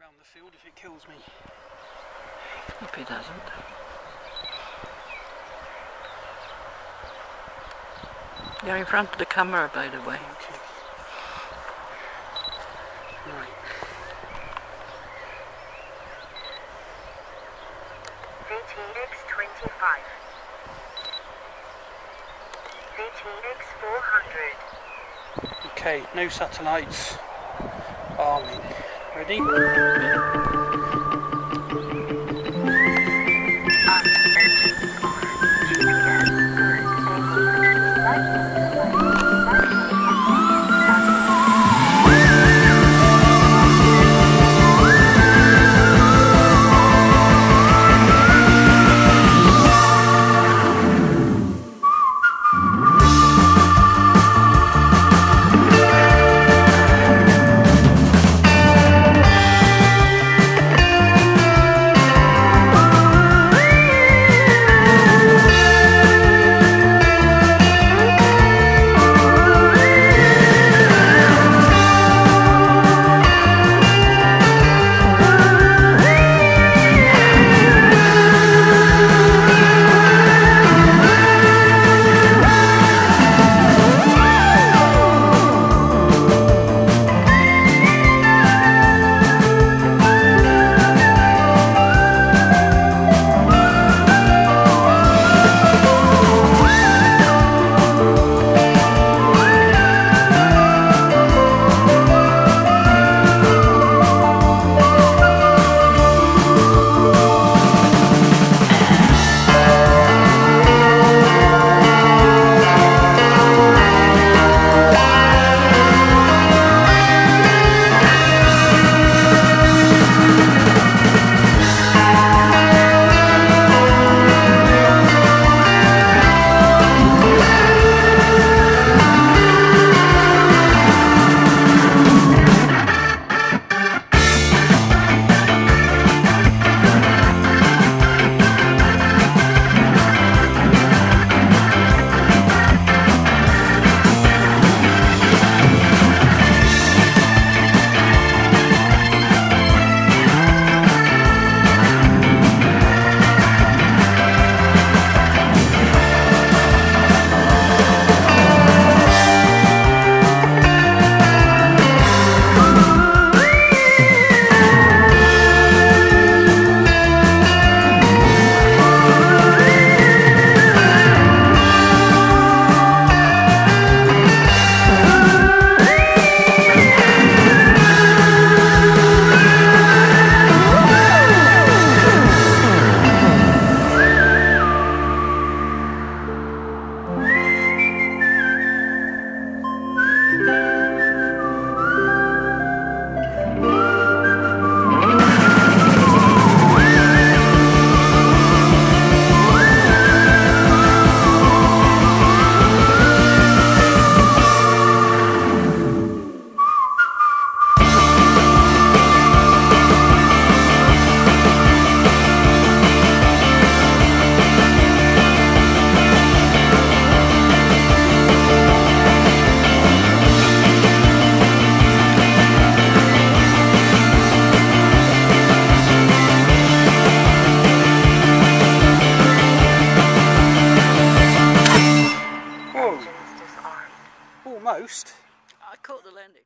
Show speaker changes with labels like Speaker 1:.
Speaker 1: round the field if it kills me.
Speaker 2: Hope it doesn't. You're in front of the camera, by the way.
Speaker 1: Okay. Right.
Speaker 3: VTX 25. VTX 400.
Speaker 1: Okay, no satellites. Arming. Ready? coast. I caught the landing.